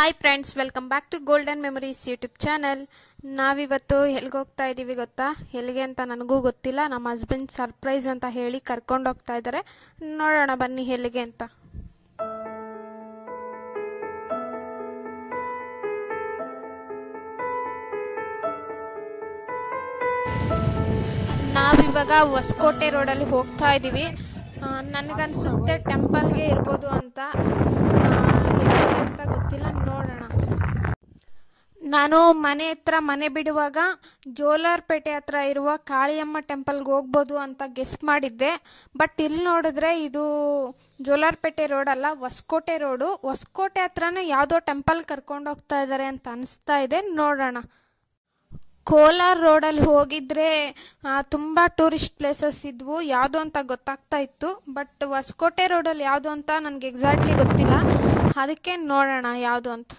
Hi friends welcome back to Golden Memories YouTube channel ನಾವಿವತ್ತು ಎಲ್ಲಿಗೆ ಹೋಗ್ತಾ ಇದ್ದೀವಿ ಗೊತ್ತಾ? ಎಲ್ಲಿಗೆ ಅಂತ ನನಗೂ ಗೊತ್ತಿಲ್ಲ. ನಮ್ಮ ಹಸ್ಬೆಂಡ್ ಸರ್ಪ್ರೈಸ್ ಅಂತ ಹೇಳಿ ಕರ್ಕೊಂಡು ಹೋಗ್ತಾ ಇದ್ದಾರೆ ನೋಡೋಣ ಬನ್ನಿ ಎಲ್ಲಿಗೆ ಅಂತ. ನಾವಿವಾಗ ಹೊಸಕೋಟೆ ರೋಡಲ್ಲಿ ಹೋಗ್ತಾ ಇದ್ದೀವಿ ನನಗನ್ಸುತ್ತೆ ಟೆಂಪಲ್ಗೆ ಇರ್ಬೋದು ಅಂತ ಆ, ಎಲ್ಲಿಗೆ ಅಂತ ಗೊತ್ತಿಲ್ಲ ನೋಡೋಣ ನಾನು ಮನೆ ಹತ್ರ ಮನೆ ಬಿಡುವಾಗ ಜೋಲಾರ್ಪೇಟೆ ಹತ್ರ ಇರುವ ಕಾಳಿಯಮ್ಮ ಟೆಂಪಲ್ಗೆ ಹೋಗ್ಬೋದು ಅಂತ ಗೆಸ್ಟ್ ಮಾಡಿದ್ದೆ. ಬಟ್ ಇಲ್ಲಿ ನೋಡಿದ್ರೆ ಇದು ಜೋಲಾರ್ಪೇಟೆ ರೋಡ್ ಅಲ್ಲ, ಹೊಸಕೋಟೆ ರೋಡು. ಹೊಸಕೋಟೆ ಹತ್ರನೇ ಯಾವುದೋ ಟೆಂಪಲ್ ಕರ್ಕೊಂಡು ಹೋಗ್ತಾ ಇದ್ದಾರೆ ಅಂತ ಅನಿಸ್ತಾ ಇದೆ. ನೋಡೋಣ. ಕೋಲಾರ ರೋಡಲ್ಲಿ ಹೋಗಿದ್ರೆ ತುಂಬ ಟೂರಿಸ್ಟ್ ಪ್ಲೇಸಸ್ ಇದ್ವು. ಯಾವುದು ಅಂತ ಗೊತ್ತಾಗ್ತಾ ಇತ್ತು. ಬಟ್ ಹೊಸಕೋಟೆ ರೋಡಲ್ಲಿ ಯಾವುದು ಅಂತ ನನಗೆ ಎಕ್ಸಾಕ್ಟ್ಲಿ ಗೊತ್ತಿಲ್ಲ. ಅದಕ್ಕೆ ನೋಡೋಣ ಯಾವುದು ಅಂತ.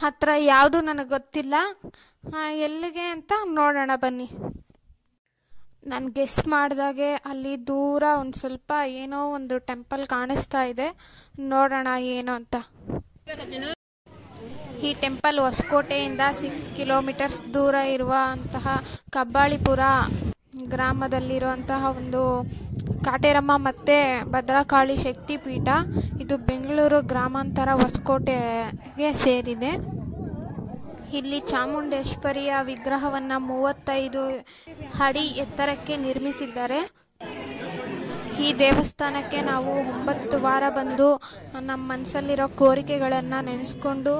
ಹತ್ರ ಯಾವುದು ನನಗೆ ಗೊತ್ತಿಲ್ಲ. ಎಲ್ಲಿಗೆ ಅಂತ ನೋಡೋಣ ಬನ್ನಿ. ನಾನು ಗೆಸ್ ಮಾಡಿದಾಗೆ ಅಲ್ಲಿ ದೂರ ಒಂದು ಸ್ವಲ್ಪ ಏನೋ ಒಂದು ಟೆಂಪಲ್ ಕಾಣಿಸ್ತಾ ಇದೆ. ನೋಡೋಣ ಏನು ಅಂತ. ಈ ಟೆಂಪಲ್ ಹೊಸಕೋಟೆಯಿಂದ ಸಿಕ್ಸ್ ಕಿಲೋಮೀಟರ್ಸ್ ದೂರ ಇರುವ ಅಂತಹ ಕಬ್ಬಾಳಿಪುರ. ಗ್ರಾಮದಲ್ಲಿರುವಂತಹ ಒಂದು ಕಾಟೇರಮ್ಮ ಮತ್ತು ಭದ್ರಕಾಳಿ ಶಕ್ತಿ ಪೀಠ. ಇದು ಬೆಂಗಳೂರು ಗ್ರಾಮಾಂತರ ಹೊಸಕೋಟೆಗೆ ಸೇರಿದೆ. ಇಲ್ಲಿ ಚಾಮುಂಡೇಶ್ವರಿಯ ವಿಗ್ರಹವನ್ನು ಮೂವತ್ತೈದು ಅಡಿ ಎತ್ತರಕ್ಕೆ ನಿರ್ಮಿಸಿದ್ದಾರೆ. ಈ ದೇವಸ್ಥಾನಕ್ಕೆ ನಾವು ಒಂಬತ್ತು ವಾರ ಬಂದು ನಮ್ಮ ಮನಸ್ಸಲ್ಲಿರೋ ಕೋರಿಕೆಗಳನ್ನು ನೆನೆಸ್ಕೊಂಡು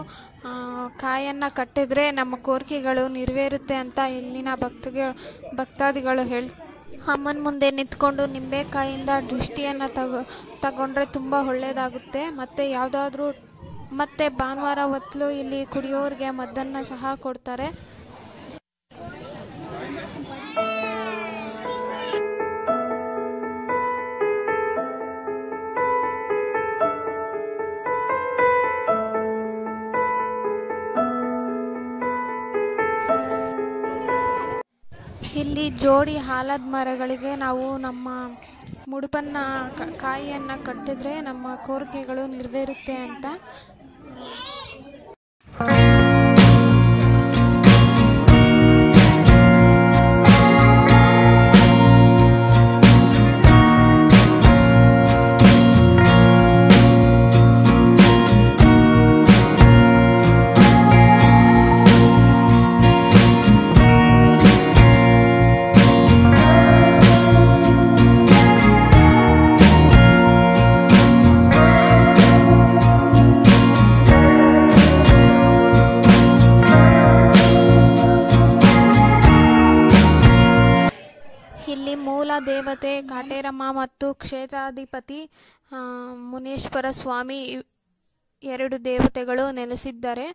ಕಾಯನ್ನು ಕಟ್ಟಿದ್ರೆ ನಮ್ಮ ಕೋರಿಕೆಗಳು ನೆರವೇರುತ್ತೆ ಅಂತ ಇಲ್ಲಿನ ಭಕ್ತಿಗೆ, ಭಕ್ತಾದಿಗಳು ಹೇಳ್, ಅಮ್ಮನ ಮುಂದೆ ನಿಂತ್ಕೊಂಡು ನಿಂಬೆಕಾಯಿಂದ ದೃಷ್ಟಿಯನ್ನು ತಗೊ, ತಗೊಂಡ್ರೆ ತುಂಬ ಒಳ್ಳೆಯದಾಗುತ್ತೆ ಮತ್ತು ಯಾವುದಾದ್ರೂ, ಮತ್ತು ಭಾನುವಾರ ಹೊತ್ತು ಇಲ್ಲಿ ಕುಡಿಯೋರಿಗೆ ಮದ್ದನ್ನು ಸಹ ಕೊಡ್ತಾರೆ. ಇಲ್ಲಿ ಜೋಡಿ ಆಲದ ಮರಗಳಿಗೆ ನಾವು ನಮ್ಮ ಮುಡುಪನ್ನ ಕಾಯಿಯನ್ನು ಕಟ್ಟಿದ್ರೆ ನಮ್ಮ ಕೋರಿಕೆಗಳು ನೆರವೇರುತ್ತೆ ಅಂತ ದೇವತೆ, ಕಾಟೇರಮ್ಮ ಮತ್ತು ಕ್ಷೇತ್ರಾಧಿಪತಿ ಮುನೇಶ್ವರ ಸ್ವಾಮಿ ಎರಡು ದೇವತೆಗಳು ನೆಲೆಸಿದ್ದಾರೆ.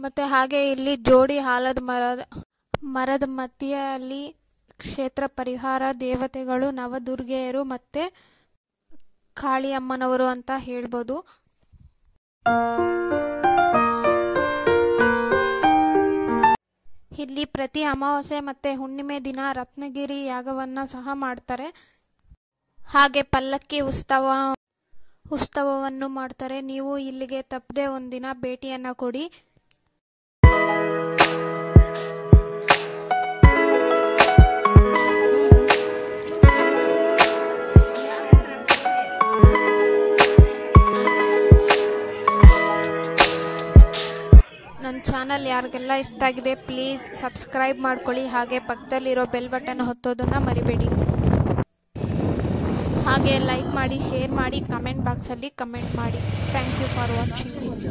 ಮತ್ತು ಹಾಗೆ ಇಲ್ಲಿ ಜೋಡಿ ಹಾಲದ ಮರದ ಮರದ ಮಧ್ಯೆಯಲ್ಲಿ ಕ್ಷೇತ್ರ ಪರಿಹಾರ ದೇವತೆಗಳು ನವದುರ್ಗೆಯರು ಮತ್ತು ಕಾಳಿಯಮ್ಮನವರು ಅಂತ ಹೇಳ್ಬೋದು. ಇಲ್ಲಿ ಪ್ರತಿ ಅಮಾವಾಸ್ಯೆ ಮತ್ತು ಹುಣ್ಣಿಮೆ ದಿನ ರತ್ನಗಿರಿ ಯಾಗವನ್ನು ಸಹ ಮಾಡ್ತಾರೆ. ಹಾಗೆ ಪಲ್ಲಕ್ಕಿ ಉತ್ಸವ, ಉತ್ಸವವನ್ನು ಮಾಡ್ತಾರೆ. ನೀವು ಇಲ್ಲಿಗೆ ತಪ್ಪದೆ ಒಂದಿನ ಭೇಟಿಯನ್ನು ಕೊಡಿ. ನನ್ನ ಚಾನಲ್ ಯಾರಿಗೆಲ್ಲ ಇಷ್ಟ ಆಗಿದೆ ಪ್ಲೀಸ್ ಸಬ್ಸ್ಕ್ರೈಬ್ ಮಾಡ್ಕೊಳ್ಳಿ. ಹಾಗೆ ಪಕ್ಕದಲ್ಲಿರೋ ಬೆಲ್ ಬಟನ್ ಹೊತ್ತೋದನ್ನು ಮರಿಬೇಡಿ. ಹಾಗೆ ಲೈಕ್ ಮಾಡಿ ಶೇರ್ ಮಾಡಿ ಕಮೆಂಟ್ ಬಾಕ್ಸಲ್ಲಿ ಕಮೆಂಟ್ ಮಾಡಿ. Thank you for watching this